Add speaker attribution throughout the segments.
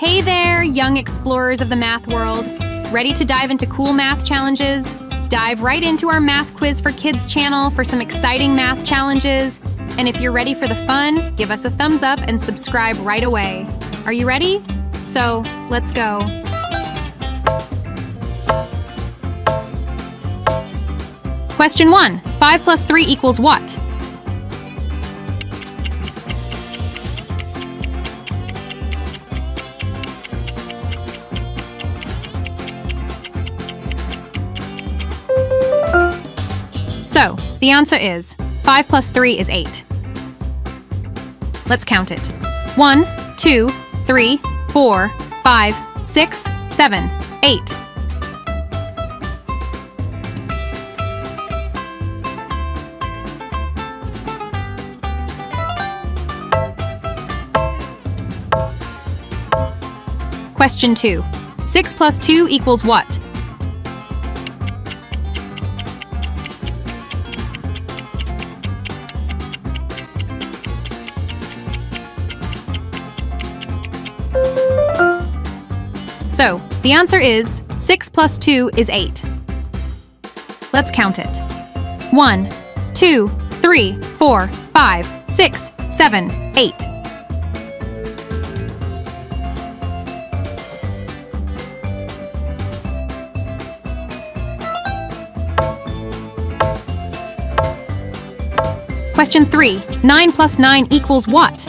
Speaker 1: Hey there, young explorers of the math world. Ready to dive into cool math challenges? Dive right into our Math Quiz for Kids channel for some exciting math challenges. And if you're ready for the fun, give us a thumbs up and subscribe right away. Are you ready? So, let's go. Question 1. 5 plus 3 equals what? So, the answer is 5 plus 3 is 8. Let's count it. 1, 2, 3, 4, 5, 6, 7, 8. Question 2. 6 plus 2 equals what? So, the answer is 6 plus 2 is 8. Let's count it. 1, 2, 3, 4, 5, 6, 7, 8. Question 3. 9 plus 9 equals what?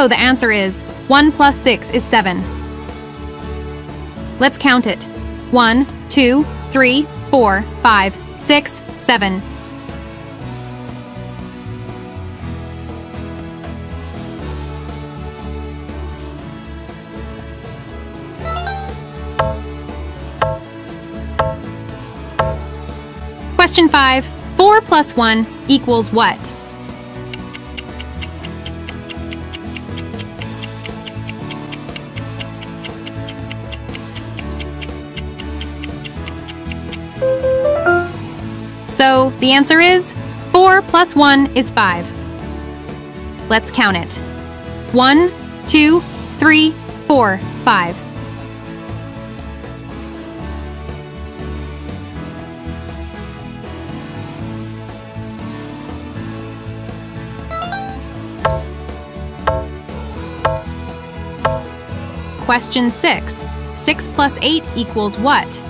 Speaker 1: So the answer is 1 plus 6 is 7. Let's count it. 1, 2, 3, 4, 5, 6, 7. Question 5. 4 plus 1 equals what? So the answer is 4 plus 1 is 5. Let's count it. 1, 2, 3, 4, 5. Question 6. 6 plus 8 equals what?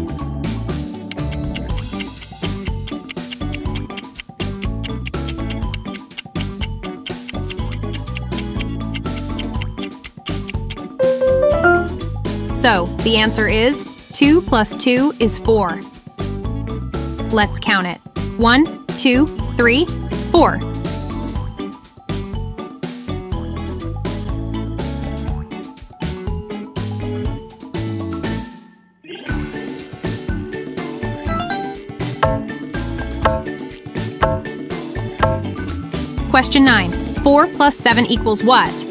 Speaker 1: So the answer is 2 plus 2 is 4. Let's count it. 1, 2, 3, 4. Question 9. 4 plus 7 equals what?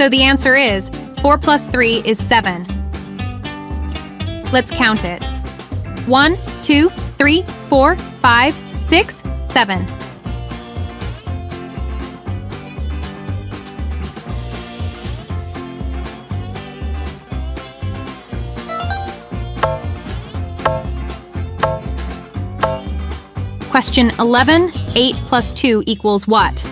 Speaker 1: So the answer is 4 plus 3 is 7. Let's count it. 1, 2, 3, 4, 5, 6, 7. Question 11, 8 plus 2 equals what?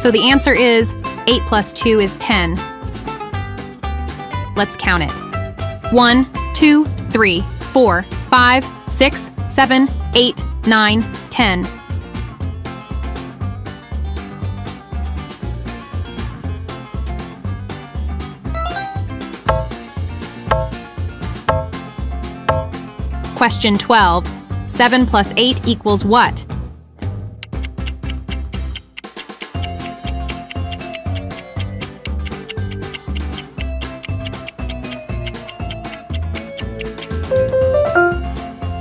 Speaker 1: So the answer is 8 plus 2 is 10. Let's count it. 1, 2, 3, 4, 5, 6, 7, 8, 9, 10. Question 12. 7 plus 8 equals what?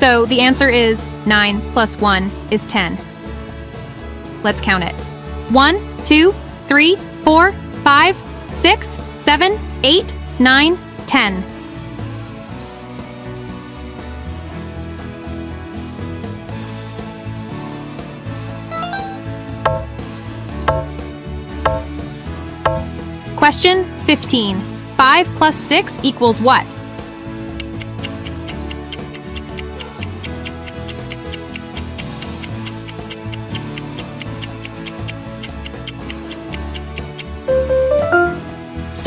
Speaker 1: So the answer is 9 plus 1 is 10. Let's count it. 1, 2, 3, 4, 5, 6, 7, 8, 9, 10. Question 15. 5 plus 6 equals what?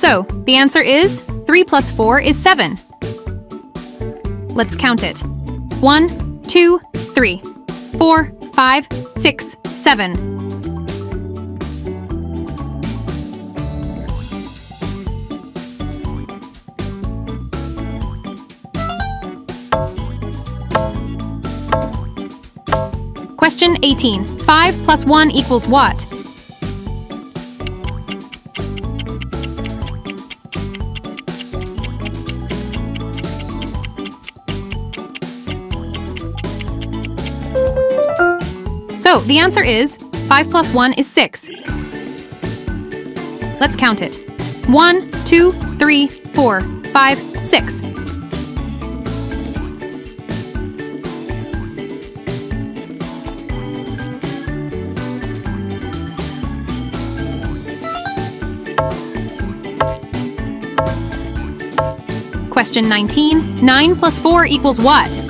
Speaker 1: So, the answer is 3 plus 4 is 7. Let's count it. 1, 2, 3, 4, 5, 6, 7. Question 18. 5 plus 1 equals what? the answer is 5 plus 1 is 6. Let's count it. 1, 2, 3, 4, 5, 6. Question 19. 9 plus 4 equals what?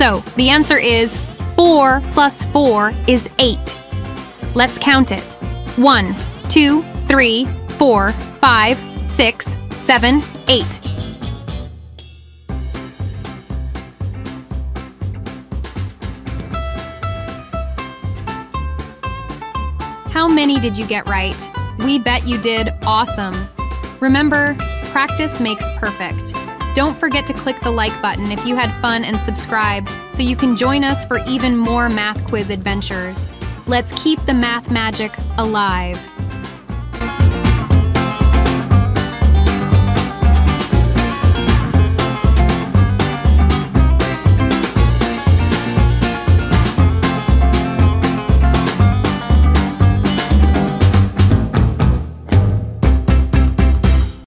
Speaker 1: So the answer is 4 plus 4 is 8. Let's count it. 1, 2, 3, 4, 5, 6, 7, 8. How many did you get right? We bet you did awesome. Remember, practice makes perfect. Don't forget to click the like button if you had fun and subscribe so you can join us for even more math quiz adventures. Let's keep the math magic alive.